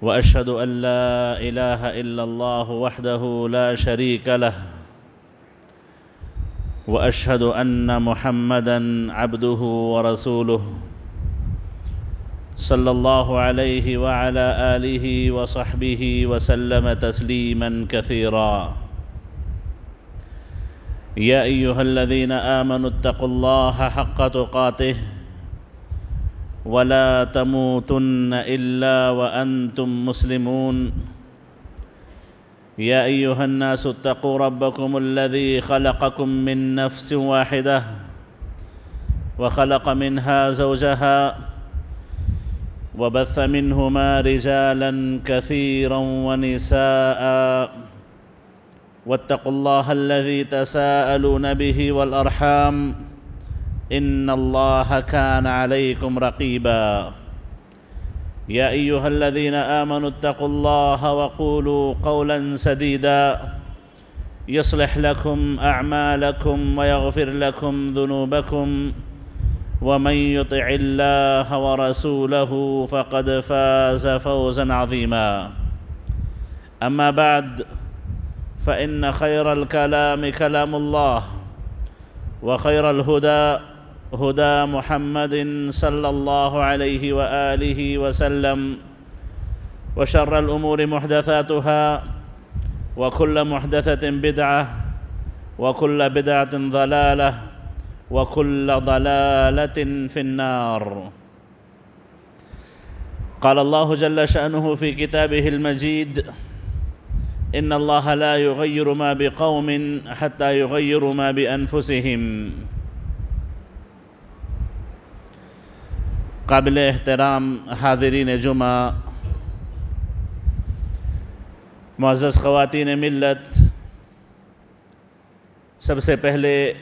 وأشهد أن لا إله إلا الله وحده لا شريك له وأشهد أن محمدا عبده ورسوله صلى الله عليه وعلى آله وصحبه وسلم تسليما كثيرا. يا أيها الذين آمنوا اتقوا الله حق تقاته. ولا تموتن إلا وأنتم مسلمون. يا أيها الناس اتقوا ربكم الذي خلقكم من نفس واحدة وخلق منها زوجها وبث منهما رجالا كثيرا ونساء. واتقوا الله الذي تساءلون به والأرحام. إن الله كان عليكم رقيبا. يا أيها الذين آمنوا اتقوا الله وقولوا قولا سديدا. يصلح لكم أعمالكم ويغفر لكم ذنوبكم. ومن يطع الله ورسوله فقد فاز فوزا عظيما. أما بعد فإن خير الكلام كلام الله وخير الهدى هدى محمد صلى الله عليه وآله وسلم وشر الأمور محدثاتها وكل محدثة بدعة وكل بدعة ضلالة وكل ضلالة في النار. قال الله جل شأنه في كتابه المجيد إن الله لا يغير ما بقوم حتى يغيروا ما بأنفسهم. قابل احترام حاضرین جمعہ، معزز خواتین ملت، سب سے پہلے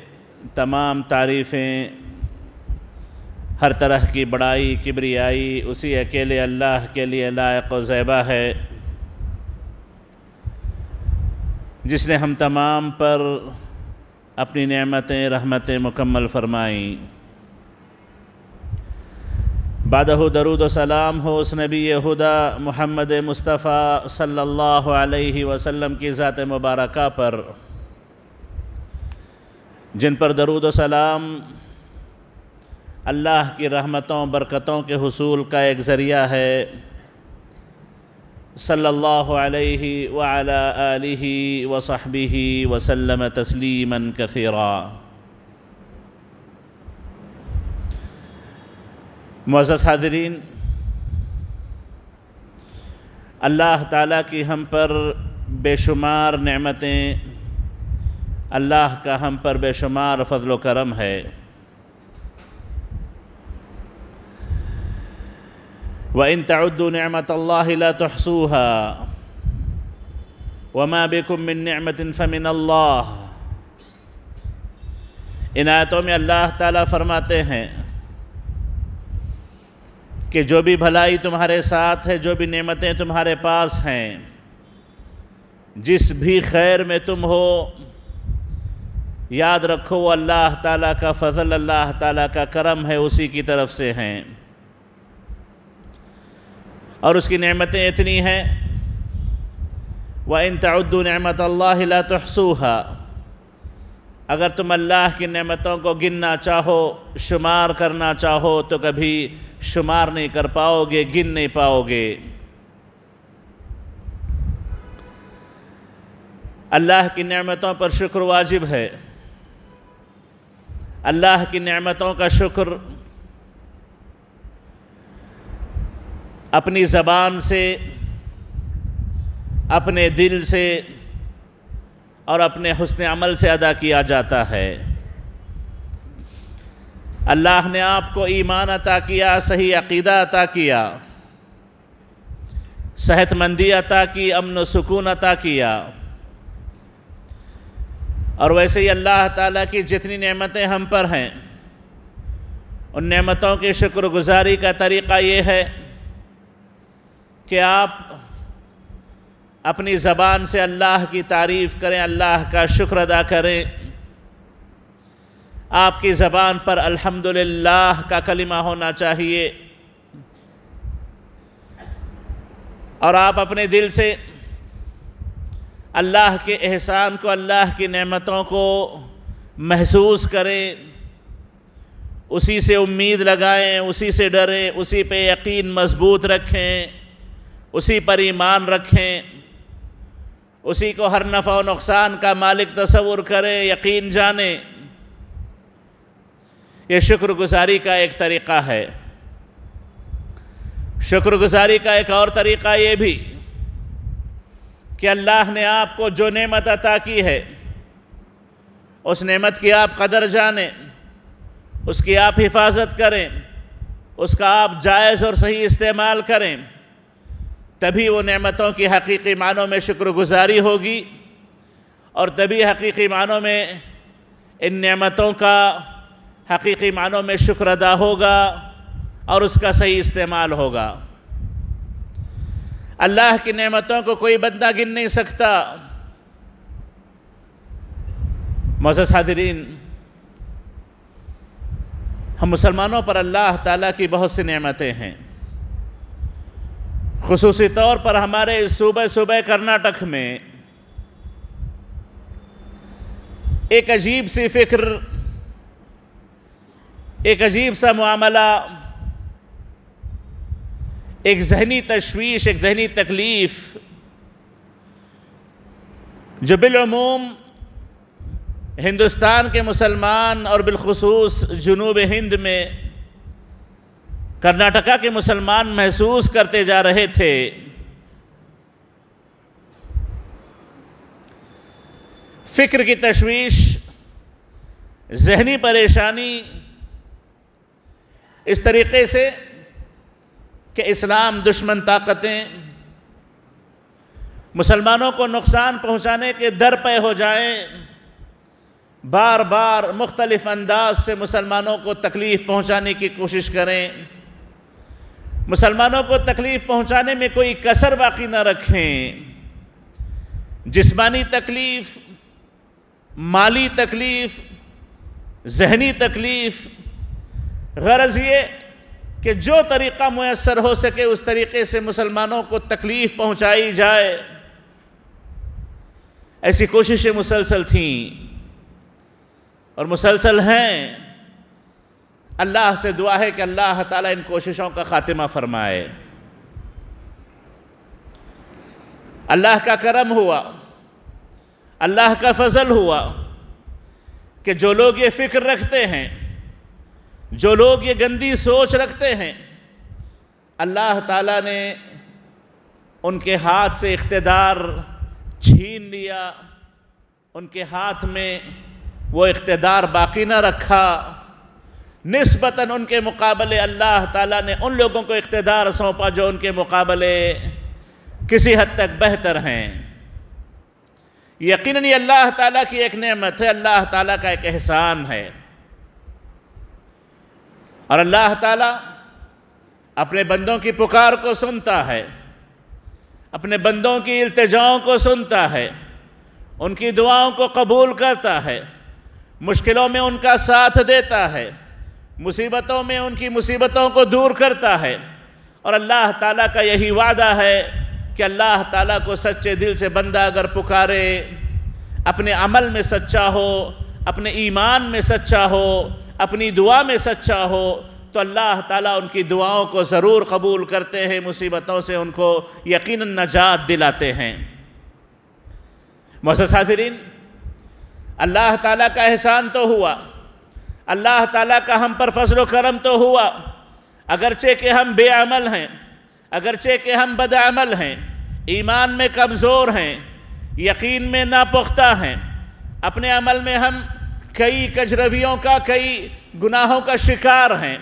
تمام تعریفیں ہر طرح کی بڑائی، کبریائی، اسی اکیلے اللہ کے لیے لائق و زیبہ ہے، جس نے ہم تمام پر اپنی نعمتیں، رحمتیں مکمل فرمائیں۔ بعدہ درود و سلام ہو اس نبی خدا محمد مصطفیٰ صلی اللہ علیہ وسلم کی ذات مبارکہ پر۔ جن پر درود و سلام اللہ کی رحمتوں، برکتوں کے حصول کا ایک ذریعہ ہے۔ صلی اللہ علیہ وعلا آلہ وصحبہ وسلم تسلیما کثیرا۔ معزز حاضرین، اللہ تعالیٰ کی ہم پر بے شمار نعمتیں، اللہ کا ہم پر بے شمار فضل و کرم ہے۔ وَإِن تَعُدُّوا نِعْمَةَ اللَّهِ لَا تُحْصُوهَا وَمَا بِكُم مِّن نِعْمَةٍ فَمِنَ اللَّهِ۔ ان آیتوں میں اللہ تعالیٰ فرماتے ہیں کہ جو بھی بھلائی تمہارے ساتھ ہے، جو بھی نعمتیں تمہارے پاس ہیں، جس بھی خیر میں تم ہو، یاد رکھو وہ اللہ تعالیٰ کا فضل، اللہ تعالیٰ کا کرم ہے، اسی کی طرف سے ہیں۔ اور اس کی نعمتیں اتنی ہیں۔ وَإِن تَعُدُّوا نِعْمَةَ اللَّهِ لَا تُحْصُوهَا۔ اگر تم اللہ کی نعمتوں کو گننا چاہو، شمار کرنا چاہو، تو کبھی شمار نہیں کر پاؤ گے گن نہیں پاؤ گے اللہ کی نعمتوں پر شکر واجب ہے۔ اللہ کی نعمتوں کا شکر اپنی زبان سے، اپنے دل سے اور اپنے حسن عمل سے ادا کیا جاتا ہے۔ اللہ نے آپ کو ایمان عطا کیا، صحیح عقیدہ عطا کیا، صحت مندی عطا کی، امن و سکون عطا کیا۔ اور ویسے ہی اللہ تعالیٰ کی جتنی نعمتیں ہم پر ہیں، ان نعمتوں کی شکر گزاری کا طریقہ یہ ہے کہ آپ اپنی زبان سے اللہ کی تعریف کریں، اللہ کا شکر ادا کریں۔ آپ کی زبان پر الحمدللہ کا کلمہ ہونا چاہیے۔ اور آپ اپنے دل سے اللہ کے احسان کو، اللہ کی نعمتوں کو محسوس کریں۔ اسی سے امید لگائیں، اسی سے ڈریں، اسی پہ یقین مضبوط رکھیں، اسی پر ایمان رکھیں۔ اسی کو ہر نفع و نقصان کا مالک تصور کریں یقین جانیں یہ شکر گزاری کا ایک طریقہ ہے۔ شکر گزاری کا ایک اور طریقہ یہ بھی کہ اللہ نے آپ کو جو نعمت عطا کی ہے، اس نعمت کی آپ قدر جانیں اس کی آپ حفاظت کریں، اس کا آپ جائز اور صحیح استعمال کریں۔ تبھی وہ نعمتوں کی حقیقی معنوں میں شکر گزاری ہوگی اور تبھی حقیقی معنوں میں ان نعمتوں کا حقیقی معنوں میں شکر ادا ہوگا اور اس کا صحیح استعمال ہوگا۔ اللہ کی نعمتوں کو کوئی بندہ گن نہیں سکتا۔ معزز حاضرین، ہم مسلمانوں پر اللہ تعالیٰ کی بہت سی نعمتیں ہیں۔ خصوصی طور پر ہمارے صوبہ صوبہ کرناٹک میں ایک عجیب سی فکر، ایک عجیب سا معاملہ، ایک ذہنی تشویش، ایک ذہنی تکلیف جو بالعموم ہندوستان کے مسلمان اور بالخصوص جنوب ہند میں کرناٹکا کے مسلمان محسوس کرتے جا رہے تھے۔ فکر کی تشویش، ذہنی پریشانی اس طریقے سے کہ اسلام دشمن طاقتیں مسلمانوں کو نقصان پہنچانے کے در پہ ہو جائیں، بار بار مختلف انداز سے مسلمانوں کو تکلیف پہنچانے کی کوشش کریں۔ مسلمانوں کو تکلیف پہنچانے میں کوئی کسر باقی نہ رکھیں۔ جسمانی تکلیف، مالی تکلیف، ذہنی تکلیف۔ غرض یہ کہ جو طریقہ میسر ہو سکے، اس طریقے سے مسلمانوں کو تکلیف پہنچائی جائے۔ ایسی کوششیں مسلسل تھیں اور مسلسل ہیں۔ اللہ سے دعا ہے کہ اللہ تعالیٰ ان کوششوں کا خاتمہ فرمائے۔ اللہ کا کرم ہوا۔ اللہ کا فضل ہوا کہ جو لوگ یہ فکر رکھتے ہیں، جو لوگ یہ گندی سوچ رکھتے ہیں، اللہ تعالیٰ نے ان کے ہاتھ سے اقتدار چھین لیا، ان کے ہاتھ میں وہ اقتدار باقی نہ رکھا۔ نسبتاً ان کے مقابلے اللہ تعالیٰ نے ان لوگوں کو اقتدار سونپا جو ان کے مقابلے کسی حد تک بہتر ہیں۔ یقیناً یہ اللہ تعالیٰ کی ایک نعمت ہے، اللہ تعالیٰ کا ایک احسان ہے۔ اور اللہ تعالیٰ اپنے بندوں کی پکار کو سنتا ہے، اپنے بندوں کی التجاؤں کو سنتا ہے، ان کی دعاؤں کو قبول کرتا ہے، مشکلوں میں ان کا ساتھ دیتا ہے۔ مصیبتوں میں ان کی مصیبتوں کو دور کرتا ہے۔ اور اللہ تعالیٰ کا یہی وعدہ ہے کہ اللہ تعالیٰ کو سچے دل سے بندہ اگر پکارے، اپنے عمل میں سچا ہو، اپنے ایمان میں سچا ہو، اپنی دعا میں سچا ہو، تو اللہ تعالیٰ ان کی دعاؤں کو ضرور قبول کرتے ہیں، مصیبتوں سے ان کو یقیناً نجات دلاتے ہیں۔ محسوس حاضرین اللہ تعالیٰ کا احسان تو ہوا۔ اللہ تعالیٰ کا ہم پر فضل و کرم تو ہوا۔ اگرچہ کہ ہم بے عمل ہیں، اگرچہ کہ ہم بد عمل ہیں، ایمان میں کمزور ہیں، یقین میں ناپختہ ہیں۔ اپنے عمل میں ہم کئی کجرویوں کا، کئی گناہوں کا شکار ہیں۔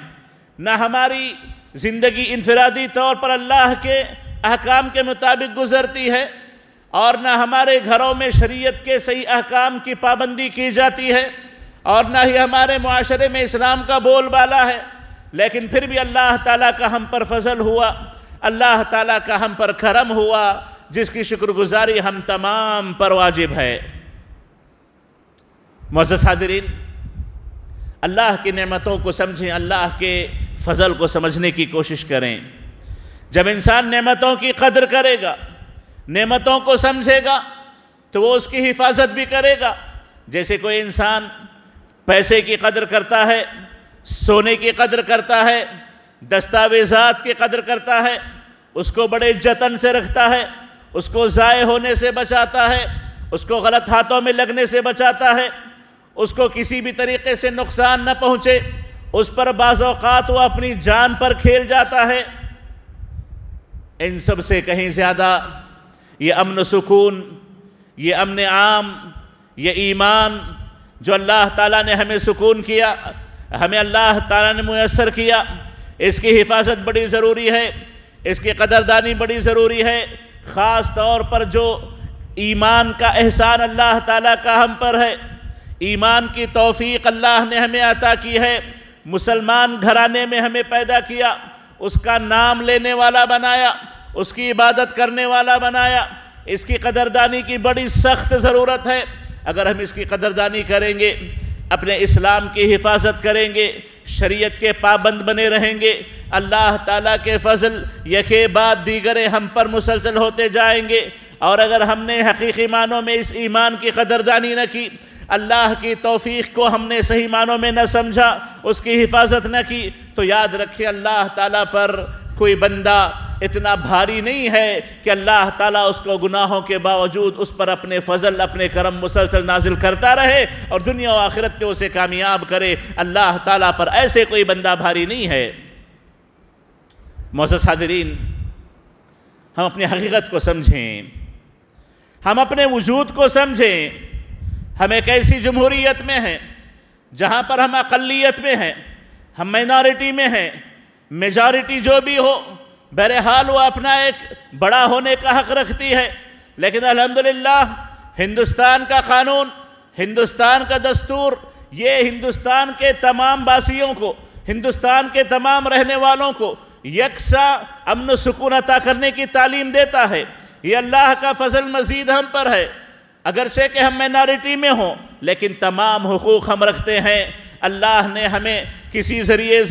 نہ ہماری زندگی انفرادی طور پر اللہ کے احکام کے مطابق گزرتی ہے اور نہ ہمارے گھروں میں شریعت کے صحیح احکام کی پابندی کی جاتی ہے۔ اور نہ ہی ہمارے معاشرے میں اسلام کا بول بالا ہے۔ لیکن پھر بھی اللہ تعالیٰ کا ہم پر فضل ہوا۔ اللہ تعالیٰ کا ہم پر کرم ہوا۔ جس کی شکر گزاری ہم تمام پر واجب ہے۔ معزز حاضرین، اللہ کی نعمتوں کو سمجھیں، اللہ کے فضل کو سمجھنے کی کوشش کریں۔ جب انسان نعمتوں کی قدر کرے گا، نعمتوں کو سمجھے گا، تو وہ اس کی حفاظت بھی کرے گا۔ جیسے کوئی انسان پیسے کی قدر کرتا ہے، سونے کی قدر کرتا ہے، دستاویزات کی قدر کرتا ہے، اس کو بڑے جتن سے رکھتا ہے، اس کو ضائع ہونے سے بچاتا ہے، اس کو غلط ہاتھوں میں لگنے سے بچاتا ہے، اس کو کسی بھی طریقے سے نقصان نہ پہنچے، اس پر بعض اوقات وہ اپنی جان پر کھیل جاتا ہے۔ ان سب سے کہیں زیادہ یہ امن سکون، یہ امن عام، یہ ایمان جو اللہ تعالیٰ نے ہمیں سکون کیا، ہمیں اللہ تعالیٰ نے میسر کیا۔ اس کی حفاظت بڑی ضروری ہے، اس کی قدردانی بڑی ضروری ہے۔ خاص طور پر جو ایمان کا احسان اللہ تعالیٰ کا ہم پر ہے۔ ایمان کی توفیق اللہ نے ہمیں عطا کی ہے۔ مسلمان گھرانے میں ہمیں پیدا کیا، اس کا نام لینے والا بنایا، اس کی عبادت کرنے والا بنایا۔ اس کی قدردانی کی بڑی سخت ضرورت ہے۔ اگر ہم اس کی قدردانی کریں گے، اپنے اسلام کی حفاظت کریں گے، شریعت کے پابند بنے رہیں گے، اللہ تعالیٰ کے فضل، یکے بعد دیگرے ہم پر مسلسل ہوتے جائیں گے۔ اور اگر ہم نے حقیقی معنوں میں اس ایمان کی قدردانی نہ کی، اللہ کی توفیق کو ہم نے صحیح معنوں میں نہ سمجھا، اس کی حفاظت نہ کی، تو یاد رکھیں اللہ تعالیٰ پر کوئی بندہ اتنا بھاری نہیں ہے کہ اللہ تعالیٰ اس کو گناہوں کے باوجود اس پر اپنے فضل، اپنے کرم مسلسل نازل کرتا رہے اور دنیا و آخرت میں اسے کامیاب کرے۔ اللہ تعالیٰ پر ایسے کوئی بندہ بھاری نہیں ہے۔ معزز حاضرین، ہم اپنی حقیقت کو سمجھیں۔ ہم اپنے وجود کو سمجھیں۔ ہم ایک ایسی جمہوریت میں ہیں جہاں پر ہم اقلیت میں ہیں، ہم مینارٹی میں ہیں، میجارٹی جو بھی ہو۔ بہرحال وہ اپنا ایک بڑا ہونے کا حق رکھتی ہے۔ لیکن الحمدللہ، ہندوستان کا قانون، ہندوستان کا دستور، یہ ہندوستان کے تمام باسیوں کو، ہندوستان کے تمام رہنے والوں کو یکساں امن و سکون عطا کرنے کی تعلیم دیتا ہے۔ یہ اللہ کا فضل مزید ہم پر ہے۔ اگرچہ کہ ہم مینارٹی میں ہوں، لیکن تمام حقوق ہم رکھتے ہیں۔ اللہ نے ہمیں کسی ذریعے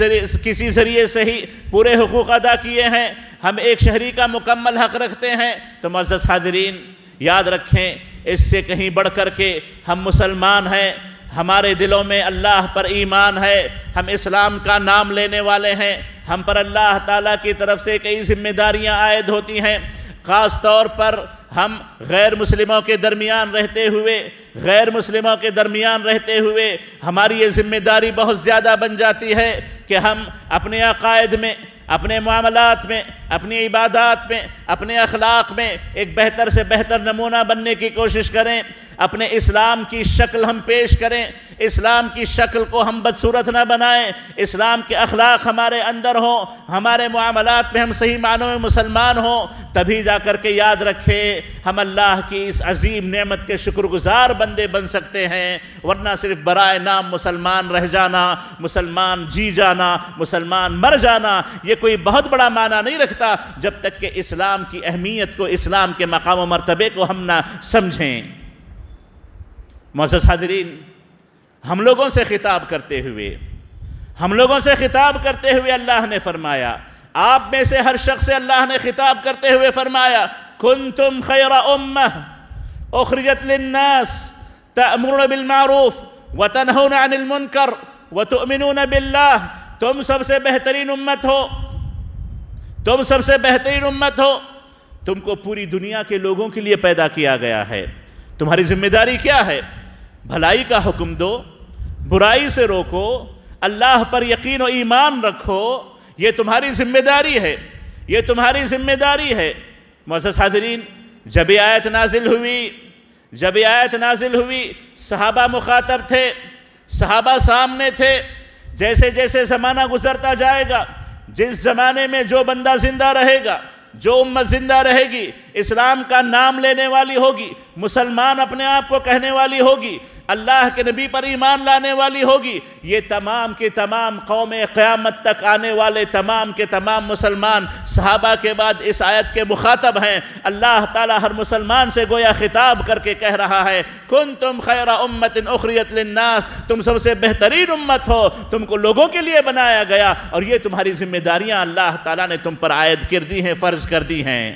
کسی ذریعے سے ہی پورے حقوق ادا کیے ہیں۔ ہم ایک شہری کا مکمل حق رکھتے ہیں۔ تو معزز حاضرین، یاد رکھیں، اس سے کہیں بڑھ کر کے ہم مسلمان ہیں۔ ہمارے دلوں میں اللہ پر ایمان ہے۔ ہم اسلام کا نام لینے والے ہیں۔ ہم پر اللہ تعالیٰ کی طرف سے کئی ذمہ داریاں عائد ہوتی ہیں۔ خاص طور پر ہم غیر مسلموں کے درمیان رہتے ہوئے، غیر مسلموں کے درمیان رہتے ہوئے ہماری یہ ذمہ داری بہت زیادہ بن جاتی ہے کہ ہم اپنے عقائد میں، اپنے معاملات میں، اپنی عبادات میں اپنے اخلاق میں ایک بہتر سے بہتر نمونہ بننے کی کوشش کریں، اپنے اسلام کی شکل ہم پیش کریں۔ اسلام کی شکل کو ہم بدصورت نہ بنائیں۔ اسلام کے اخلاق ہمارے اندر ہوں، ہمارے معاملات میں ہم صحیح معنوں میں مسلمان ہوں۔ تبھی جا کر کے یاد رکھیں ہم اللہ کی اس عظیم نعمت کے شکر گزار بندے بن سکتے ہیں۔ ورنہ صرف برائے نام مسلمان رہ جانا، مسلمان جی جانا، مسلمان مر جانا، یہ کوئی بہت بڑا معنی نہیں رکھتا۔ جب تک کہ اسلام کی اہمیت کو، اسلام کے مقام و مرتبے کو ہم نہ سمجھیں۔ معزز حاضرین، ہم لوگوں سے خطاب کرتے ہوئے، ہم لوگوں سے خطاب کرتے ہوئے اللہ نے فرمایا، آپ میں سے ہر شخص سے اللہ نے خطاب کرتے ہوئے فرمایا، کنتم خیر امہ، اخرجت للناس، تأمرون بالمعروف، وتنہون عن المنکر، وتؤمنون باللہ، تم سب سے بہترین امت ہو۔ تم سب سے بہترین امت ہو۔ تم کو پوری دنیا کے لوگوں کے لیے پیدا کیا گیا ہے۔ تمہاری ذمہ داری کیا ہے؟ بھلائی کا حکم دو، برائی سے روکو، اللہ پر یقین و ایمان رکھو۔ یہ تمہاری ذمہ داری ہے، یہ تمہاری ذمہ داری ہے۔ معزز حاضرین، جب آیت نازل ہوئی، جب آیت نازل ہوئی، صحابہ مخاطب تھے، صحابہ سامنے تھے۔ جیسے جیسے زمانہ گزرتا جائے گا جس زمانے میں جو بندہ زندہ رہے گا، جو امت زندہ رہے گی، اسلام کا نام لینے والی ہوگی، مسلمان اپنے آپ کو کہنے والی ہوگی اللہ کے نبی پر ایمان لانے والی ہوگی۔ یہ تمام کی تمام قوم قیامت تک آنے والے تمام کے تمام مسلمان صحابہ کے بعد اس آیت کے مخاطب ہیں۔ اللہ تعالیٰ ہر مسلمان سے گویا خطاب کر کے کہہ رہا ہے کن تم خیر امت اخریت للناس، تم سب سے بہترین امت ہو، تم کو لوگوں کے لیے بنایا گیا، اور یہ تمہاری ذمہ داریاں اللہ تعالیٰ نے تم پر عائد کر دی ہیں، فرض کر دی ہیں۔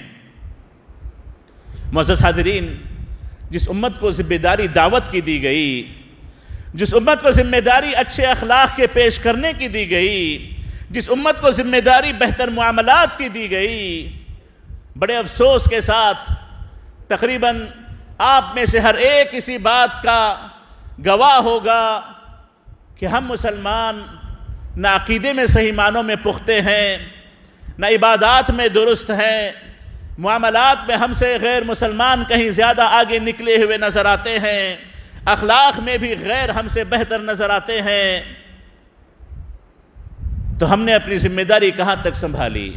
معزز حاضرین جس امت کو ذمہ داری دعوت کی دی گئی، جس امت کو ذمہ داری اچھے اخلاق کے پیش کرنے کی دی گئی، جس امت کو ذمہ داری بہتر معاملات کی دی گئی، بڑے افسوس کے ساتھ تقریباً آپ میں سے ہر ایک اسی بات کا گواہ ہوگا کہ ہم مسلمان نہ عقیدے میں صحیح معنوں میں پختے ہیں، نہ عبادات میں درست ہیں۔ معاملات میں ہم سے غیر مسلمان کہیں زیادہ آگے نکلے ہوئے نظر آتے ہیں اخلاق میں بھی غیر ہم سے بہتر نظر آتے ہیں تو ہم نے اپنی ذمہ داری کہاں تک سنبھالی؟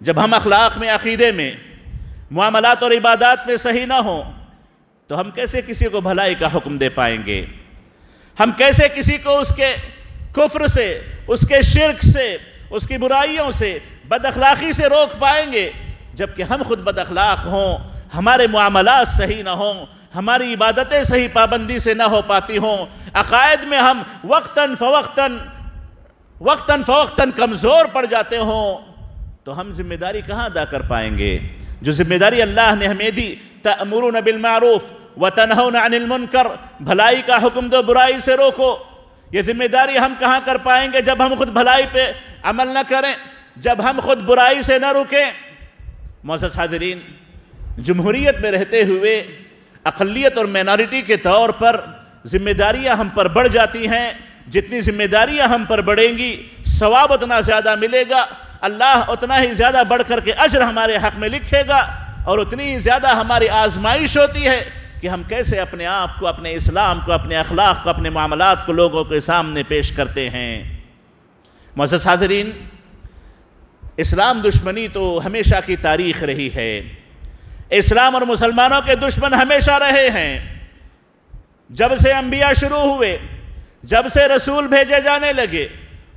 جب ہم اخلاق میں، عقیدے میں، معاملات اور عبادات میں صحیح نہ ہوں، تو ہم کیسے کسی کو بھلائی کا حکم دے پائیں گے؟ ہم کیسے کسی کو اس کے کفر سے، اس کے شرک سے، اس کی برائیوں سے، بد اخلاقی سے روک پائیں گے؟ جبکہ ہم خود بد اخلاق ہوں، ہمارے معاملات صحیح نہ ہوں، ہماری عبادتیں صحیح پابندی سے نہ ہو پاتی ہوں، عقائد میں ہم وقتاً فوقتاً وقتاً فوقتاً کمزور پڑ جاتے ہوں، تو ہم ذمہ داری کہاں ادا کر پائیں گے؟ جو ذمہ داری اللہ نے ہمیں دی، تأمرون بالمعروف وتنہون عن المنکر، بھلائی کا حکم دو، برائی سے روکو۔ یہ ذمہ داری ہم کہاں کر پائیں گے جب ہم خود بھلائی پہ عمل نہ کریں، جب ہم خود برائی سے نہ رکیں؟ معزز حاضرین، جمہوریت میں رہتے ہوئے اقلیت اور مینارٹی کے طور پر ذمہ داریاں ہم پر بڑھ جاتی ہیں۔ جتنی ذمہ داریاں ہم پر بڑھیں گی، ثواب اتنا زیادہ ملے گا۔ اللہ اتنا ہی زیادہ بڑھ کر کے عجر ہمارے حق میں لکھے گا اور اتنی ہی زیادہ ہماری آزمائش ہوتی ہے کہ ہم کیسے اپنے آپ کو، اپنے اسلام کو، اپنے اخلاق کو، اپنے معاملات کو لوگوں کے سامنے پیش کرتے ہیں۔ معزز حاضرین اسلام دشمنی تو ہمیشہ کی تاریخ رہی ہے۔ اسلام اور مسلمانوں کے دشمن ہمیشہ رہے ہیں۔ جب سے انبیاء شروع ہوئے، جب سے رسول بھیجے جانے لگے،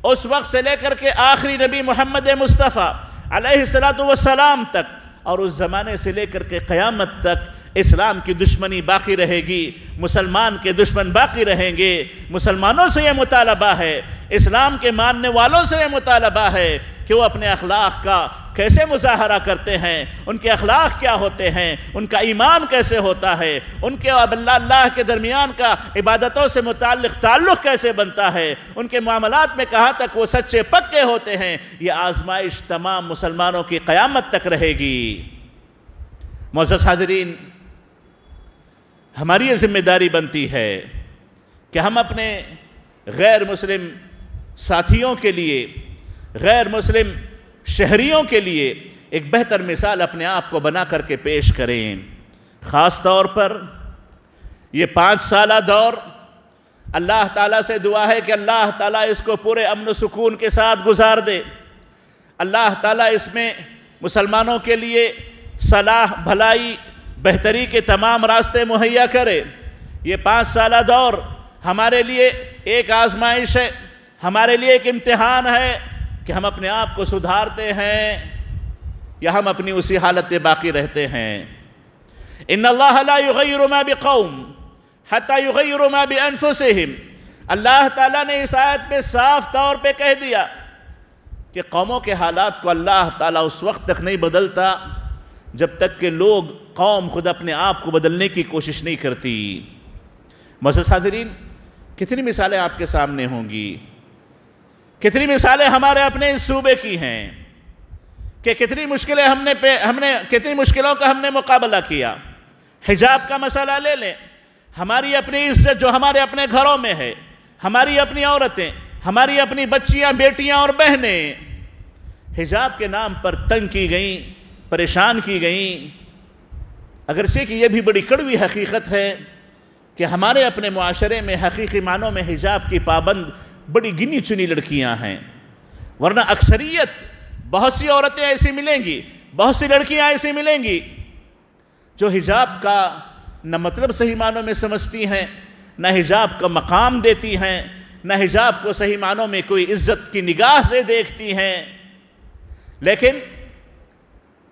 اس وقت سے لے کر کے آخری نبی محمد مصطفیٰ علیہ السلام تک اور اس زمانے سے لے کر کے قیامت تک اسلام کی دشمنی باقی رہے گی، مسلمان کے دشمن باقی رہیں گے۔ مسلمانوں سے یہ مطالبہ ہے، اسلام کے ماننے والوں سے یہ مطالبہ ہے کہ وہ اپنے اخلاق کا کیسے مظاہرہ کرتے ہیں، ان کے اخلاق کیا ہوتے ہیں، ان کا ایمان کیسے ہوتا ہے، ان کے اب اللہ اللہ کے درمیان کا عبادتوں سے متعلق تعلق کیسے بنتا ہے۔ ان کے معاملات میں کہاں تک وہ سچے پکے ہوتے ہیں، یہ آزمائش تمام مسلمانوں کی قیامت تک رہے گی۔ معزز حاضرین ہماری یہ ذمہ داری بنتی ہے کہ ہم اپنے غیر مسلم ساتھیوں کے لیے، غیر مسلم شہریوں کے لیے ایک بہتر مثال اپنے آپ کو بنا کر کے پیش کریں۔ خاص طور پر یہ پانچ سالہ دور اللہ تعالیٰ سے دعا ہے کہ اللہ تعالیٰ اس کو پورے امن و سکون کے ساتھ گزار دے۔ اللہ تعالیٰ اس میں مسلمانوں کے لیے صلاح، بھلائی بہتری کے تمام راستے مہیا کرے۔ یہ پانچ سالہ دور ہمارے لیے ایک آزمائش ہے، ہمارے لیے ایک امتحان ہے کہ ہم اپنے آپ کو سدھارتے ہیں یا ہم اپنی اسی حالت میں باقی رہتے ہیں۔ ان اللہ لا یغیر ما بقوم حتی یغیر ما بانفسہم۔ اللہ تعالیٰ نے اس آیت میں صاف طور پہ کہہ دیا کہ قوموں کے حالات کو اللہ تعالیٰ اس وقت تک نہیں بدلتا۔ جب تک کہ لوگ قوم خود اپنے آپ کو بدلنے کی کوشش نہیں کرتی۔ مزہ حاضرین، کتنی مثالیں آپ کے سامنے ہوں گی۔ کتنی مثالیں ہمارے اپنے اس صوبے کی ہیں کہ کتنی مشکلیں ہم نے ہم نے کتنی مشکلوں کا ہم نے مقابلہ کیا۔ حجاب کا مسئلہ لے لیں۔ ہماری اپنی عزت جو ہمارے اپنے گھروں میں ہے، ہماری اپنی عورتیں، ہماری اپنی بچیاں، بیٹیاں اور بہنیں، حجاب کے نام پر تنگ کی گئیں۔ پریشان کی گئیں۔ اگرچہ کہ یہ بھی بڑی کڑوی حقیقت ہے کہ ہمارے اپنے معاشرے میں حقیقی معنوں میں حجاب کی پابند بڑی گنی چنی لڑکیاں ہیں۔ ورنہ اکثریت بہت سی عورتیں ایسی ملیں گی، بہت سی لڑکیاں ایسی ملیں گی جو حجاب کا نہ مطلب صحیح معنوں میں سمجھتی ہیں، نہ حجاب کا مقام دیتی ہیں، نہ حجاب کو صحیح معنوں میں کوئی عزت کی نگاہ سے دیکھتی ہیں۔ لیکن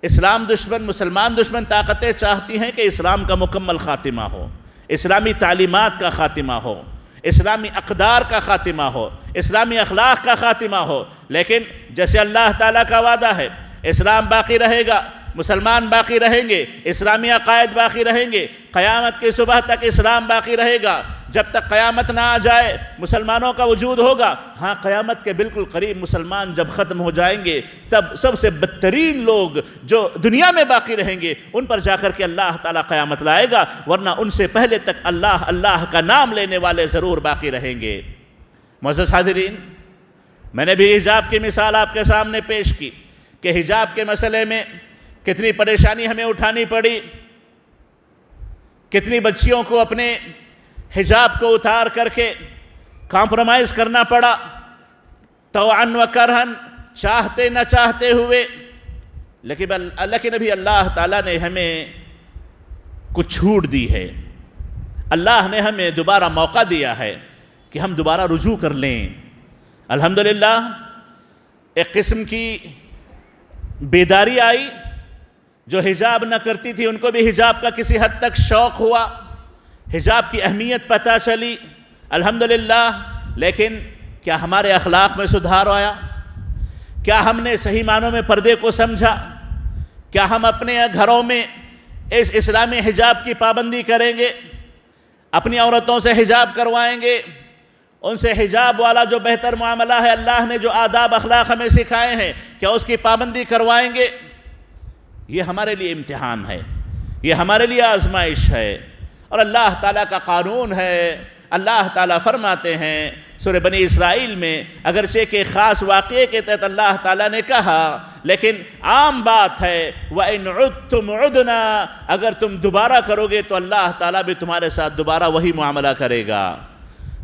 اسلام دشمن، مسلمان دشمن طاقتیں چاہتی ہیں کہ اسلام کا مکمل خاتمہ ہو، اسلامی تعلیمات کا خاتمہ ہو، اسلامی اقدار کا خاتمہ ہو، اسلامی اخلاق کا خاتمہ ہو، لیکن جیسے اللہ تعالیٰ کا وعدہ ہے، اسلام باقی رہے گا مسلمان باقی رہیں گے، اسلامی عقائد باقی رہیں گے، قیامت کی صبح تک اسلام باقی رہے گا۔ جب تک قیامت نہ آ جائے، مسلمانوں کا وجود ہوگا۔ ہاں قیامت کے بالکل قریب مسلمان جب ختم ہو جائیں گے، تب سب سے بدترین لوگ جو دنیا میں باقی رہیں گے، ان پر جا کر کے اللہ تعالیٰ قیامت لائے گا، ورنہ ان سے پہلے تک اللہ اللہ کا نام لینے والے ضرور باقی رہیں گے۔ معزز حاضرین، میں نے بھی حجاب کی مثال آپ کے سامنے پیش کی کہ حجاب کے مسئلے میں کتنی پریشانی ہمیں اٹھانی پڑی، کتنی بچیوں کو اپنے حجاب کو اتار کر کے کمپرومائز کرنا پڑا۔ توان و کرہن چاہتے نہ چاہتے ہوئے۔ لیکن لیکن ابھی اللہ تعالیٰ نے ہمیں کچھ چھوٹ دی ہے۔ اللہ نے ہمیں دوبارہ موقع دیا ہے کہ ہم دوبارہ رجوع کر لیں۔ الحمدللہ، ایک قسم کی بیداری آئی۔ جو حجاب نہ کرتی تھی، ان کو بھی حجاب کا کسی حد تک شوق ہوا۔ حجاب کی اہمیت پتہ چلی، الحمدللہ، لیکن کیا ہمارے اخلاق میں سدھار آیا؟ کیا ہم نے صحیح معنوں میں پردے کو سمجھا؟ کیا ہم اپنے گھروں میں اس اسلامی حجاب کی پابندی کریں گے؟ اپنی عورتوں سے حجاب کروائیں گے؟ ان سے حجاب والا جو بہتر معاملہ ہے، اللہ نے جو آداب اخلاق ہمیں سکھائے ہیں، کیا اس کی پابندی کروائیں گے؟ یہ ہمارے لیے امتحان ہے، یہ ہمارے لیے آزمائش ہے۔ اور اللہ تعالیٰ کا قانون ہے۔ اللہ تعالیٰ فرماتے ہیں، سورہ بنی اسرائیل میں اگرچہ کہ خاص واقعے کے تحت اللہ تعالیٰ نے کہا، لیکن عام بات ہے، وَإِنْ عُدْتُمْ عُدْنَا، اگر تم دوبارہ کرو گے تو اللہ تعالیٰ بھی تمہارے ساتھ دوبارہ وہی معاملہ کرے گا۔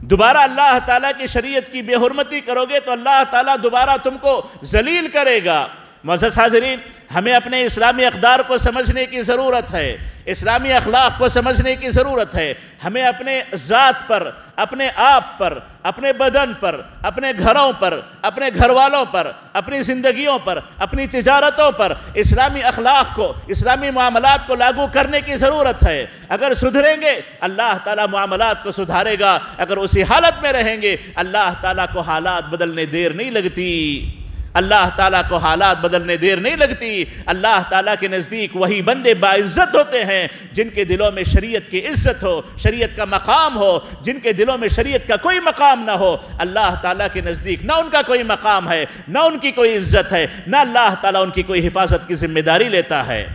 دوبارہ اللہ تعالیٰ کی شریعت کی بے حرمتی کرو گے تو اللہ تعالیٰ دوبارہ تم کو ذلیل کرے گا۔ معزز حاضرین، ہمیں اپنے اسلامی اقدار کو سمجھنے کی ضرورت ہے۔ اسلامی اخلاق کو سمجھنے کی ضرورت ہے۔ ہمیں اپنے ذات پر، اپنے آپ پر، اپنے بدن پر، اپنے گھروں پر، اپنے گھر والوں پر، اپنی زندگیوں پر، اپنی تجارتوں پر اسلامی اخلاق کو، اسلامی معاملات کو لاگو کرنے کی ضرورت ہے۔ اگر سدھریں گے، اللہ تعالیٰ معاملات کو سدھارے گا۔ اگر اسی حالت میں رہیں گے، اللہ تعالیٰ کو حالات بدلنے دیر نہیں لگتی۔ اللہ تعالیٰ کو حالات بدلنے دیر نہیں لگتی۔ اللہ تعالیٰ کے نزدیک وہی بندے باعزت ہوتے ہیں جن کے دلوں میں شریعت کی عزت ہو، شریعت کا مقام ہو، جن کے دلوں میں شریعت کا کوئی مقام نہ ہو۔ اللہ تعالیٰ کے نزدیک نہ ان کا کوئی مقام ہے، نہ ان کی کوئی عزت ہے، نہ اللہ تعالیٰ ان کی کوئی حفاظت کی ذمہ داری لیتا ہے۔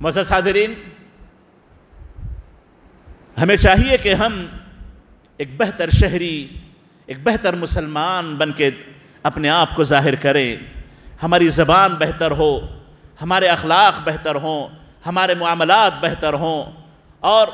مزد حاضرین، ہمیں چاہیے کہ ہم ایک بہتر شہری، ایک بہتر مسلمان بن کے اپنے آپ کو ظاہر کریں۔ ہماری زبان بہتر ہو، ہمارے اخلاق بہتر ہوں، ہمارے معاملات بہتر ہوں۔ اور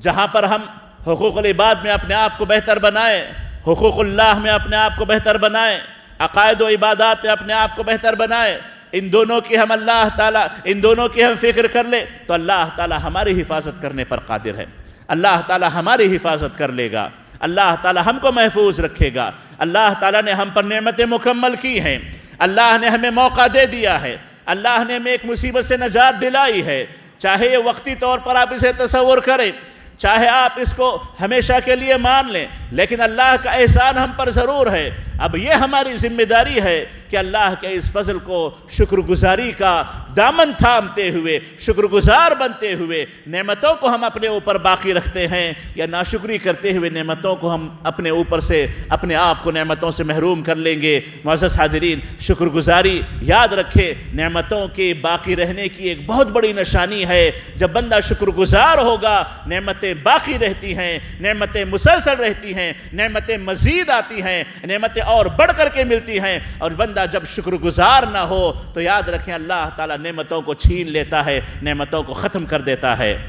جہاں پر ہم حقوق العباد میں اپنے آپ کو بہتر بنائیں، حقوق اللہ میں اپنے آپ کو بہتر بنائیں، عقائد و عبادات میں اپنے آپ کو بہتر بنائیں، ان دونوں کی ہم اللہ تعالیٰ، ان دونوں کی ہم فکر کر لیں، تو اللہ تعالیٰ ہماری حفاظت کرنے پر قادر ہے۔ اللہ تعالیٰ ہماری حفاظت کر لے گا۔ اللہ تعالی ہم کو محفوظ رکھے گا۔ اللہ تعالیٰ نے ہم پر نعمتیں مکمل کی ہیں۔ اللہ نے ہمیں موقع دے دیا ہے۔ اللہ نے ہمیں ایک مصیبت سے نجات دلائی ہے۔ چاہے یہ وقتی طور پر آپ اسے تصور کریں، چاہے آپ اس کو ہمیشہ کے لیے مان لیں، لیکن اللہ کا احسان ہم پر ضرور ہے۔ اب یہ ہماری ذمہ داری ہے کہ اللہ کے اس فضل کو شکر گزاری کا دامن تھامتے ہوئے شکر گزار بنتے ہوئے نعمتوں کو ہم اپنے اوپر باقی رکھتے ہیں یا ناشکری کرتے ہوئے نعمتوں کو ہم اپنے اوپر سے، اپنے آپ کو نعمتوں سے محروم کر لیں گے۔ معزز حاضرین شکر گزاری یاد رکھے، نعمتوں کے باقی رہنے کی ایک بہت بڑی نشانی ہے۔ جب بندہ شکر گزار ہوگا، نعمتیں باقی رہتی ہیں، نعمتیں مسلسل رہتی ہیں، نعمتیں مزید آتی ہیں، نعمتیں اور بڑھ کر کے ملتی ہیں اور بندہ جب شکر گزار نہ ہو تو یاد رکھیں اللہ تعالیٰ نعمتوں کو چھین لیتا ہے، نعمتوں کو ختم کر دیتا ہے۔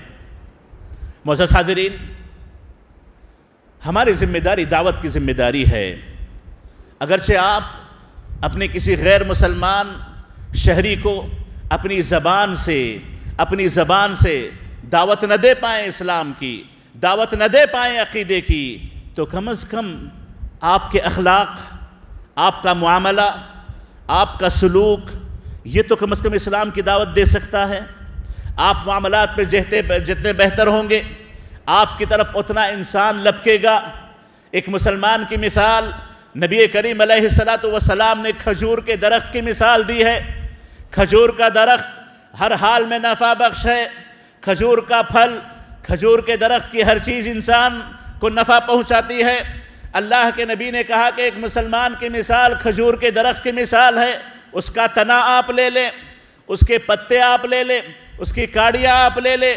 معزز حاضرین، ہماری ذمہ داری دعوت کی ذمہ داری ہے۔ اگرچہ آپ اپنے کسی غیر مسلمان شہری کو اپنی زبان سے، اپنی زبان سے دعوت نہ دے پائیں اسلام کی، دعوت نہ دے پائیں عقیدے کی، تو کم از کم آپ کے اخلاق، آپ کا معاملہ، آپ کا سلوک، یہ تو کم از کم اسلام کی دعوت دے سکتا ہے۔ آپ معاملات پہ جہتے، جتنے بہتر ہوں گے، آپ کی طرف اتنا انسان لپکے گا۔ ایک مسلمان کی مثال، نبی کریم علیہ السلام نے کھجور کے درخت کی مثال دی ہے۔ کھجور کا درخت ہر حال میں نفع بخش ہے۔ کھجور کا پھل، کھجور کے درخت کی ہر چیز انسان کو نفع پہنچاتی ہے۔ اللہ کے نبی نے کہا کہ ایک مسلمان کی مثال کھجور کے درخت کی مثال ہے، اس کا تنا آپ لے لیں، اس کے پتے آپ لے لیں، اس کی کاڑیاں آپ لے لیں،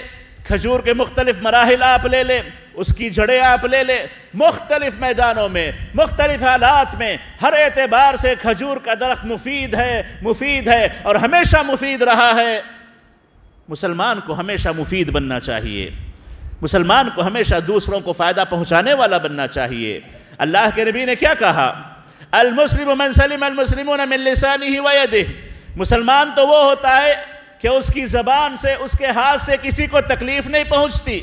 کھجور کے مختلف مراحل آپ لے لیں، اس کی جڑیں آپ لے لیں۔ مختلف میدانوں میں، مختلف حالات میں ہر اعتبار سے کھجور کا درخت مفید ہے مفید ہے اور ہمیشہ مفید رہا ہے۔ مسلمان کو ہمیشہ مفید بننا چاہیے۔ مسلمان کو ہمیشہ دوسروں کو فائدہ پہنچانے والا بننا چاہیے۔ اللہ کے نبی نے کیا کہا؟ المسلم من سلم المسلمون من لسانه ویدہ مسلمان تو وہ ہوتا ہے کہ اس کی زبان سے، اس کے ہاتھ سے کسی کو تکلیف نہیں پہنچتی۔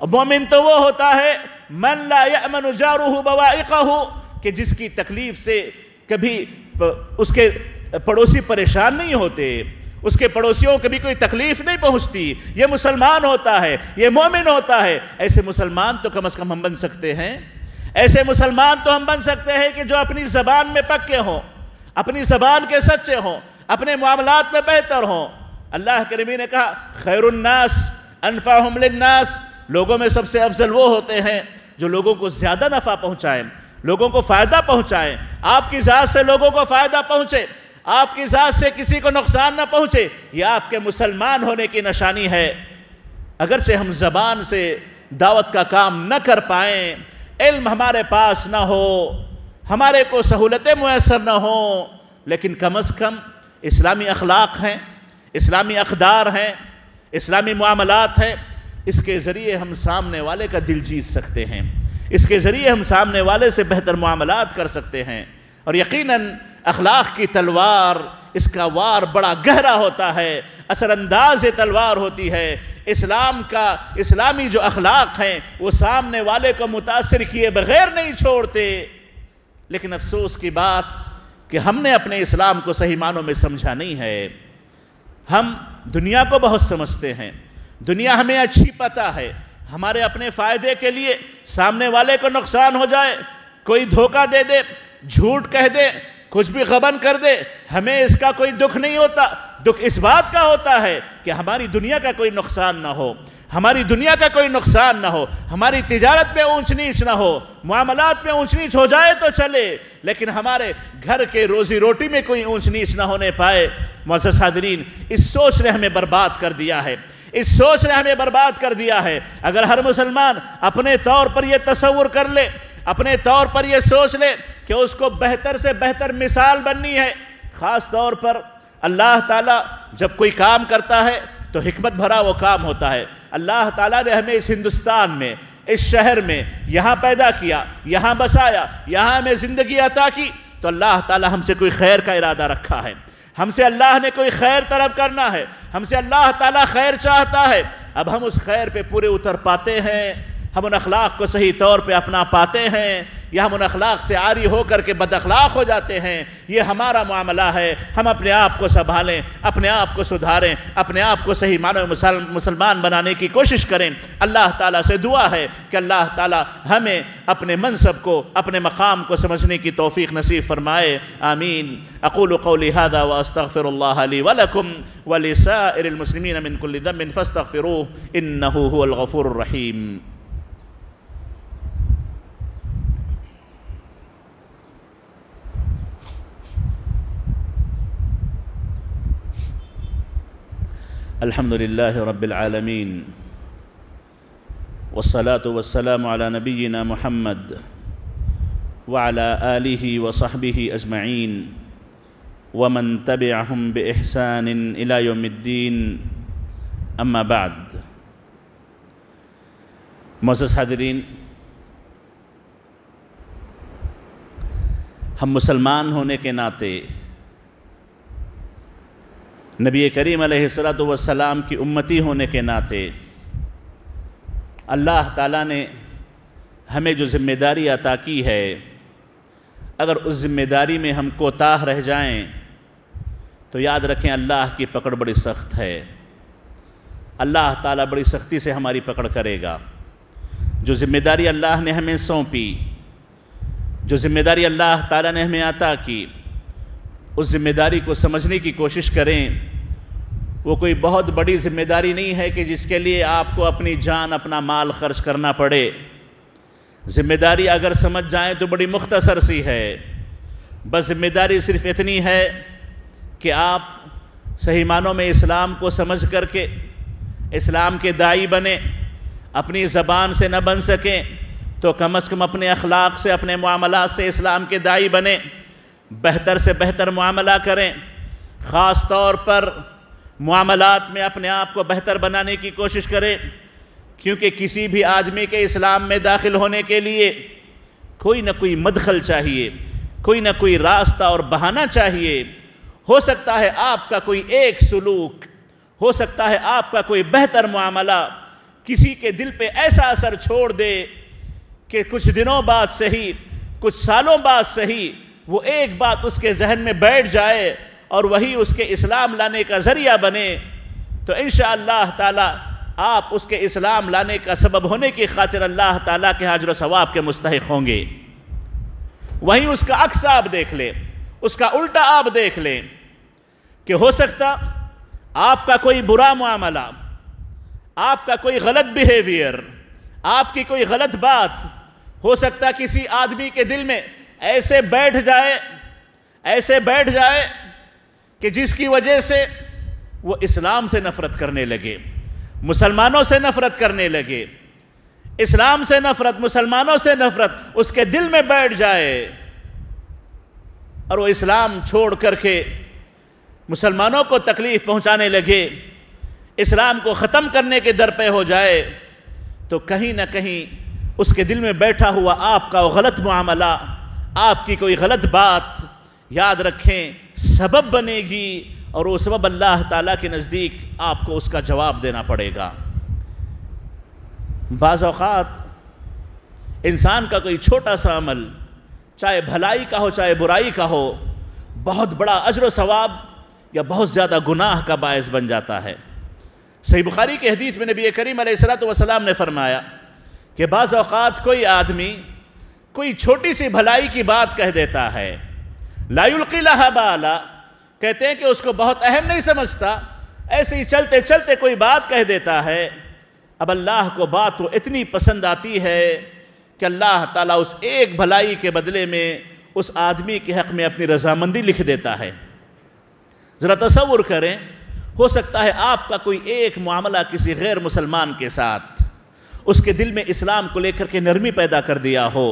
مومن تو وہ ہوتا ہے، من لا یأمن جارہ بوائقہ کہ جس کی تکلیف سے کبھی اس کے پڑوسی پریشان نہیں ہوتے۔ اس کے پڑوسیوں کو بھی کوئی تکلیف نہیں پہنچتی۔ یہ مسلمان ہوتا ہے، یہ مومن ہوتا ہے۔ ایسے مسلمان تو کم از کم ہم بن سکتے ہیں۔ ایسے مسلمان تو ہم بن سکتے ہیں کہ جو اپنی زبان میں پکے ہوں، اپنی زبان کے سچے ہوں، اپنے معاملات میں بہتر ہوں۔ اللہ کے نبی نے کہا، خیر الناس، انفعہم للناس۔ لوگوں میں سب سے افضل وہ ہوتے ہیں جو لوگوں کو زیادہ نفع پہنچائیں، لوگوں کو فائدہ پہنچائیں۔ آپ کی ذات سے لوگوں کو فائدہ پہنچے، آپ کی ذات سے کسی کو نقصان نہ پہنچے، یہ آپ کے مسلمان ہونے کی نشانی ہے۔ اگرچہ ہم زبان سے دعوت کا کام نہ کر پائیں علم ہمارے پاس نہ ہو، ہمارے کو سہولتیں میسر نہ ہوں، لیکن کم از کم اسلامی اخلاق ہیں، اسلامی اقدار ہیں، اسلامی معاملات ہیں، اس کے ذریعے ہم سامنے والے کا دل جیت سکتے ہیں، اس کے ذریعے ہم سامنے والے سے بہتر معاملات کر سکتے ہیں۔ اور یقیناً اخلاق کی تلوار اس کا وار بڑا گہرا ہوتا ہے۔ اثر انداز تلوار ہوتی ہے۔ اسلام کا، اسلامی جو اخلاق ہیں، وہ سامنے والے کو متاثر کیے بغیر نہیں چھوڑتے۔ لیکن افسوس کی بات کہ ہم نے اپنے اسلام کو صحیح معنوں میں سمجھا نہیں ہے۔ ہم دنیا کو بہت سمجھتے ہیں۔ دنیا ہمیں اچھی پتہ ہے۔ ہمارے اپنے فائدے کے لیے سامنے والے کو نقصان ہو جائے، کوئی دھوکہ دے دے، جھوٹ کہہ دے، کچھ بھی غبن کر دے، ہمیں اس کا کوئی دکھ نہیں ہوتا۔ دکھ اس بات کا ہوتا ہے کہ ہماری دنیا کا کوئی نقصان نہ ہو، ہماری دنیا کا کوئی نقصان نہ ہو، ہماری تجارت میں اونچ نیچ نہ ہو، معاملات میں اونچ نیچ ہو جائے تو چلے، لیکن ہمارے گھر کے روزی روٹی میں کوئی اونچ نیچ نہ ہونے پائے۔ معزز حاضرین، اس سوچ نے ہمیں برباد کر دیا ہے۔ اس سوچ نے ہمیں برباد کر دیا ہے۔ اگر ہر مسلمان اپنے طور پر یہ تصور کر لے، اپنے طور پر یہ سوچ لے کہ اس کو بہتر سے بہتر مثال بننی ہے، خاص طور پر اللہ تعالیٰ جب کوئی کام کرتا ہے تو حکمت بھرا وہ کام ہوتا ہے۔ اللہ تعالیٰ نے ہمیں اس ہندوستان میں، اس شہر میں یہاں پیدا کیا، یہاں بسایا، یہاں ہمیں زندگی عطا کی۔ تو اللہ تعالیٰ ہم سے کوئی خیر کا ارادہ رکھا ہے۔ ہم سے اللہ نے کوئی خیر طلب کرنا ہے۔ ہم سے اللہ تعالیٰ خیر چاہتا ہے۔ اب ہم اس خیر پہ پورے اتر پاتے ہیں۔ ہم ان اخلاق کو صحیح طور پہ اپنا پاتے ہیں، یا ہم ان اخلاق سے عاری ہو کر کے بد اخلاق ہو جاتے ہیں، یہ ہمارا معاملہ ہے۔ ہم اپنے آپ کو سنبھالیں، اپنے آپ کو سدھاریں، اپنے آپ کو صحیح معنی مسلمان بنانے کی کوشش کریں۔ اللہ تعالیٰ سے دعا ہے کہ اللہ تعالیٰ ہمیں اپنے منصب کو، اپنے مقام کو سمجھنے کی توفیق نصیب فرمائے۔ آمین۔ اقول قولی هذا واستغفر الله لي ولكم ولسائر المسلمين من كل ذنب فاستغفروه انه هو الغفور الرحيم الحمد لله رب العالمين والصلاة والسلام على نبينا محمد وعلى آله وصحبه أجمعين ومن تبعهم بإحسان إلى يوم الدين. أما بعد معزز حاضرین ہم مسلمان ہونے کے ناطے نبی کریم علیہ السلام والسلام کی امتی ہونے کے ناطے اللہ تعالیٰ نے ہمیں جو ذمہ داری عطا کی ہے، اگر اس ذمہ داری میں ہم کوتاہ رہ جائیں، تو یاد رکھیں اللہ کی پکڑ بڑی سخت ہے۔ اللہ تعالیٰ بڑی سختی سے ہماری پکڑ کرے گا۔ جو ذمہ داری اللہ نے ہمیں سونپی، جو ذمہ داری اللہ تعالیٰ نے ہمیں عطا کی، اس ذمہ داری کو سمجھنے کی کوشش کریں۔ وہ کوئی بہت بڑی ذمہ داری نہیں ہے کہ جس کے لیے آپ کو اپنی جان، اپنا مال خرچ کرنا پڑے۔ ذمہ داری اگر سمجھ جائیں تو بڑی مختصر سی ہے۔ بس ذمہ داری صرف اتنی ہے کہ آپ صحیح معنوں میں اسلام کو سمجھ کر کے، اسلام کے دائی بنے، اپنی زبان سے نہ بن سکیں، تو کم از کم اپنے اخلاق سے، اپنے معاملات سے اسلام کے دائی بنے۔ بہتر سے بہتر معاملہ کریں۔ خاص طور پر معاملات میں اپنے آپ کو بہتر بنانے کی کوشش کریں کیونکہ کسی بھی آدمی کے اسلام میں داخل ہونے کے لیے کوئی نہ کوئی مدخل چاہیے، کوئی نہ کوئی راستہ اور بہانہ چاہیے۔ ہو سکتا ہے آپ کا کوئی ایک سلوک، ہو سکتا ہے آپ کا کوئی بہتر معاملہ کسی کے دل پہ ایسا اثر چھوڑ دے کہ کچھ دنوں بعد صحیح، کچھ سالوں بعد صحیح وہ ایک بات اس کے ذہن میں بیٹھ جائے۔ اور وہی اس کے اسلام لانے کا ذریعہ بنے، تو انشاءاللہ تعالی آپ اس کے اسلام لانے کا سبب ہونے کی خاطر اللہ تعالیٰ کے حاضر و ثواب کے مستحق ہوں گے۔ وہیں اس کا عکس آپ دیکھ لیں، اس کا الٹا آپ دیکھ لیں کہ ہو سکتا آپ کا کوئی برا معاملہ، آپ کا کوئی غلط بیہیویئر آپ کی کوئی غلط بات، ہو سکتا کسی آدمی کے دل میں ایسے بیٹھ جائے، ایسے بیٹھ جائے کہ جس کی وجہ سے وہ اسلام سے نفرت کرنے لگے، مسلمانوں سے نفرت کرنے لگے، اسلام سے نفرت، مسلمانوں سے نفرت، اس کے دل میں بیٹھ جائے اور وہ اسلام چھوڑ کر کے مسلمانوں کو تکلیف پہنچانے لگے، اسلام کو ختم کرنے کے در پہ ہو جائے، تو کہیں نہ کہیں اس کے دل میں بیٹھا ہوا آپ کا غلط معاملہ، آپ کی کوئی غلط بات یاد رکھیں، سبب بنے گی اور وہ سبب اللہ تعالیٰ کے نزدیک آپ کو اس کا جواب دینا پڑے گا۔ بعض اوقات انسان کا کوئی چھوٹا سا عمل، چاہے بھلائی کا ہو، چاہے برائی کا ہو، بہت بڑا اجر و ثواب یا بہت زیادہ گناہ کا باعث بن جاتا ہے۔ صحیح بخاری کے حدیث میں نبی کریم علیہ السلام نے فرمایا کہ بعض اوقات کوئی آدمی کوئی چھوٹی سی بھلائی کی بات کہہ دیتا ہے۔ لا یلقی لہا بالا، کہتے ہیں کہ اس کو بہت اہم نہیں سمجھتا، ایسے ہی چلتے چلتے کوئی بات کہہ دیتا ہے، اب اللہ کو بات وہ اتنی پسند آتی ہے کہ اللہ تعالیٰ اس ایک بھلائی کے بدلے میں اس آدمی کے حق میں اپنی رضامندی لکھ دیتا ہے۔ ذرا تصور کریں، ہو سکتا ہے آپ کا کوئی ایک معاملہ کسی غیر مسلمان کے ساتھ، اس کے دل میں اسلام کو لے کر کے نرمی پیدا کر دیا ہو۔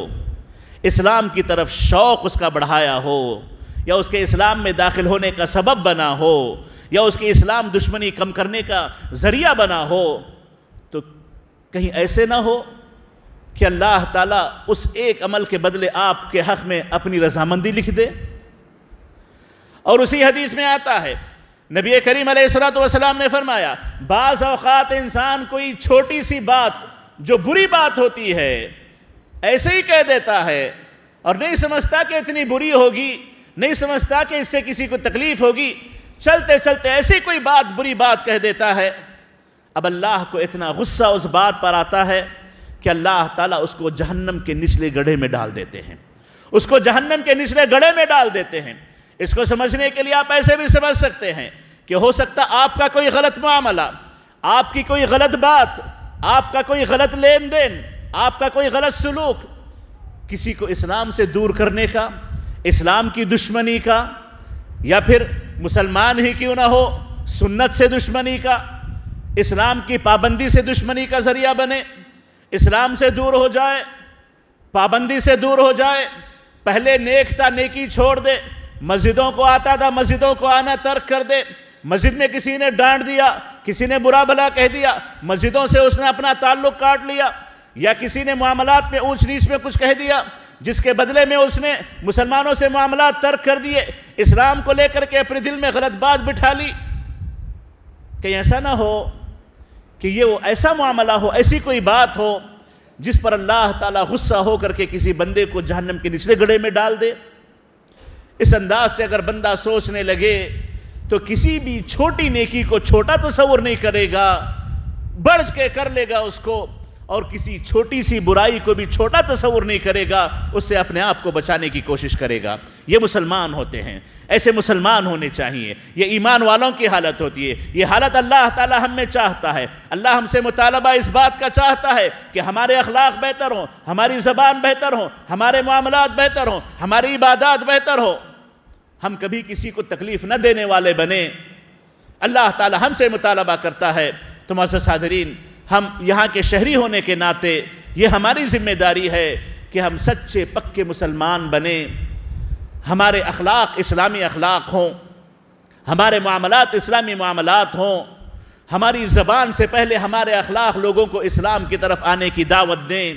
اسلام کی طرف شوق اس کا بڑھایا ہو، یا اس کے اسلام میں داخل ہونے کا سبب بنا ہو، یا اس کے اسلام دشمنی کم کرنے کا ذریعہ بنا ہو، تو کہیں ایسے نہ ہو کہ اللہ تعالیٰ اس ایک عمل کے بدلے آپ کے حق میں اپنی رضامندی لکھ دے۔ اور اسی حدیث میں آتا ہے، نبی کریم علیہ السلام نے فرمایا، بعض اوقات انسان کوئی چھوٹی سی بات جو بری بات ہوتی ہے ایسے ہی کہہ دیتا ہے اور نہیں سمجھتا کہ اتنی بری ہوگی، نہیں سمجھتا کہ اس سے کسی کو تکلیف ہوگی۔ چلتے چلتے ایسی کوئی بات بری بات کہہ دیتا ہے۔ اب اللہ کو اتنا غصہ اس بات پر آتا ہے کہ اللہ تعالیٰ اس کو جہنم کے نچلے گڑھے میں ڈال دیتے ہیں۔ اس کو جہنم کے نچلے گڑھے میں ڈال دیتے ہیں۔ اس کو سمجھنے کے لیے آپ ایسے بھی سمجھ سکتے ہیں کہ ہو سکتا آپ کا کوئی غلط معاملہ، آپ کی کوئی غلط بات، آپ کا کوئی غلط لین دین آپ کا کوئی غلط سلوک؟ کسی کو اسلام سے دور کرنے کا، اسلام کی دشمنی کا، یا پھر مسلمان ہی کیوں نہ ہو، سنت سے دشمنی کا، اسلام کی پابندی سے دشمنی کا ذریعہ بنے، اسلام سے دور ہو جائے، پابندی سے دور ہو جائے، پہلے نیک تھا نیکی چھوڑ دے، مسجدوں کو آتا تھا، مسجدوں کو آنا ترک کر دے، مسجد میں کسی نے ڈانٹ دیا، کسی نے برا بلا کہہ دیا، مسجدوں سے اس نے اپنا تعلق کاٹ لیا یا کسی نے معاملات میں اونچ نیچ میں کچھ کہہ دیا، جس کے بدلے میں اس نے مسلمانوں سے معاملات ترک کر دیے، اسلام کو لے کر کے اپنے دل میں غلط بات بٹھا لی کہ ایسا نہ ہو کہ یہ وہ ایسا معاملہ ہو، ایسی کوئی بات ہو جس پر اللہ تعالیٰ غصہ ہو کر کے کسی بندے کو جہنم کے نچلے گڑے میں ڈال دے۔ اس انداز سے اگر بندہ سوچنے لگے تو کسی بھی چھوٹی نیکی کو چھوٹا تصور نہیں کرے گا، بڑھ کے کر لے گا اس کو۔ اور کسی چھوٹی سی برائی کو بھی چھوٹا تصور نہیں کرے گا، اس سے اپنے آپ کو بچانے کی کوشش کرے گا۔ یہ مسلمان ہوتے ہیں۔ ایسے مسلمان ہونے چاہیے۔ یہ ایمان والوں کی حالت ہوتی ہے۔ یہ حالت اللہ تعالی ہم میں چاہتا ہے۔ اللہ ہم سے مطالبہ اس بات کا چاہتا ہے کہ ہمارے اخلاق بہتر ہوں، ہماری زبان بہتر ہوں، ہمارے معاملات بہتر ہوں، ہماری عبادات بہتر ہوں۔ ہم کبھی کسی کو تکلیف نہ دینے والے بنے اللہ تعالی ہم سے مطالبہ کرتا ہے۔ تو معزز صادرین ہم یہاں کے شہری ہونے کے ناطے یہ ہماری ذمہ داری ہے کہ ہم سچے پکے مسلمان بنیں، ہمارے اخلاق اسلامی اخلاق ہوں، ہمارے معاملات اسلامی معاملات ہوں، ہماری زبان سے پہلے ہمارے اخلاق لوگوں کو اسلام کی طرف آنے کی دعوت دیں،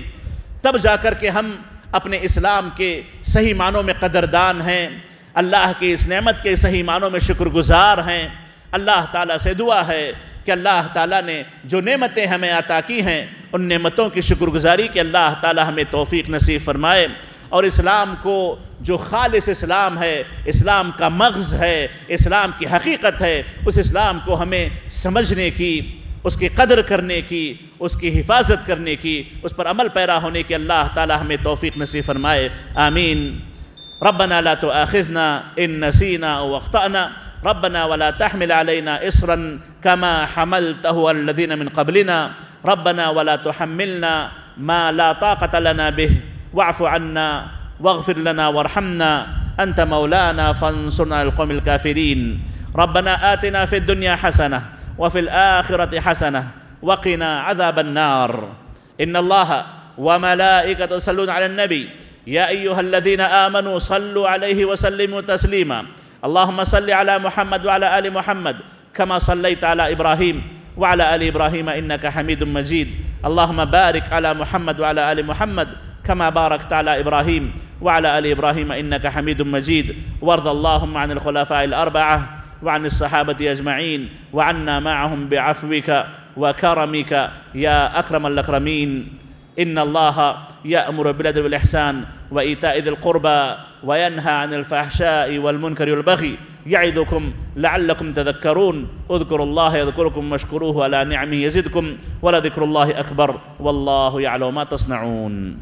تب جا کر کے ہم اپنے اسلام کے صحیح معنوں میں قدردان ہیں۔ اللہ کی اس نعمت کے صحیح معنوں میں شکر گزار ہیں۔ اللہ تعالیٰ سے دعا ہے۔ کہ اللہ تعالیٰ نے جو نعمتیں ہمیں عطا کی ہیں، ان نعمتوں کی شکر گزاری کہ اللہ تعالیٰ ہمیں توفیق نصیب فرمائے۔ اور اسلام کو جو خالص اسلام ہے، اسلام کا مغز ہے، اسلام کی حقیقت ہے، اس اسلام کو ہمیں سمجھنے کی، اس کی قدر کرنے کی، اس کی حفاظت کرنے کی، اس پر عمل پیرا ہونے کی اللہ تعالیٰ ہمیں توفیق نصیب فرمائے۔ آمین۔ ربنا لا تؤاخذنا إن نسينا أو أخطأنا ربنا ولا تحمل علينا إصرا كما حملته الذين من قبلنا. ربنا ولا تحملنا ما لا طاقة لنا به. واعف عنا واغفر لنا وارحمنا. أنت مولانا فانصرنا على القوم الكافرين. ربنا آتنا في الدنيا حسنة وفي الآخرة حسنة وقنا عذاب النار. إن الله وملائكته يصلون على النبي. يا أيها الذين آمنوا صلوا عليه وسلموا تسليما. اللهم صل على محمد وعلى آل محمد كما صليت على إبراهيم وعلى آل إبراهيم إنك حميد مجيد. اللهم بارك على محمد وعلى آل محمد كما باركت على إبراهيم وعلى آل إبراهيم إنك حميد مجيد. وارض اللهم عن الخلفاء الأربعة وعن الصحابة أجمعين وعنا معهم بعفوك وكرمك يا أكرم الأكرمين. إن الله يأمر بالعدل والإحسان وإيتاء ذي القربى وينهى عن الفحشاء والمنكر والبغي يعظكم لعلكم تذكرون. اذكروا الله يذكركم واشكروه على نعمه يزدكم ولذكر الله أكبر. والله يعلم ما تصنعون.